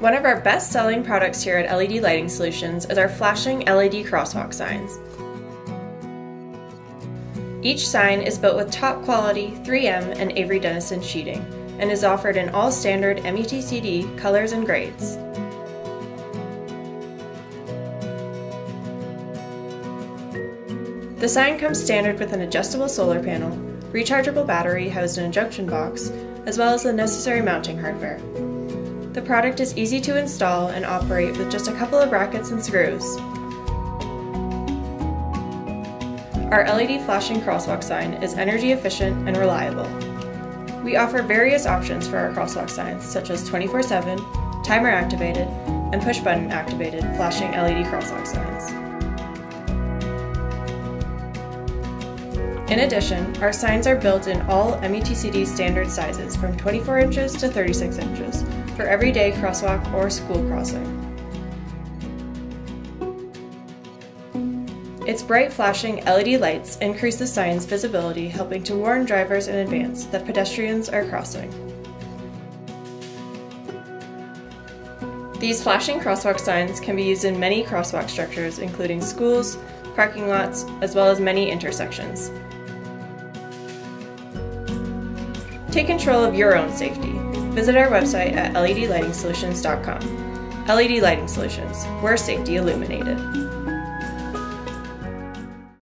One of our best selling products here at LED Lighting Solutions is our flashing LED crosswalk signs. Each sign is built with top quality 3M and Avery Dennison sheeting and is offered in all standard MUTCD colors and grades. The sign comes standard with an adjustable solar panel, rechargeable battery housed in a junction box, as well as the necessary mounting hardware. The product is easy to install and operate with just a couple of brackets and screws. Our LED flashing crosswalk sign is energy efficient and reliable. We offer various options for our crosswalk signs, such as 24 7, timer activated, and push button activated flashing LED crosswalk signs. In addition, our signs are built in all MUTCD standard sizes from 24 inches to 36 inches for everyday crosswalk or school crossing. Its bright flashing LED lights increase the sign's visibility, helping to warn drivers in advance that pedestrians are crossing. These flashing crosswalk signs can be used in many crosswalk structures, including schools, parking lots, as well as many intersections. Take control of your own safety. Visit our website at ledlightingsolutions.com. LED Lighting Solutions, where safety illuminated.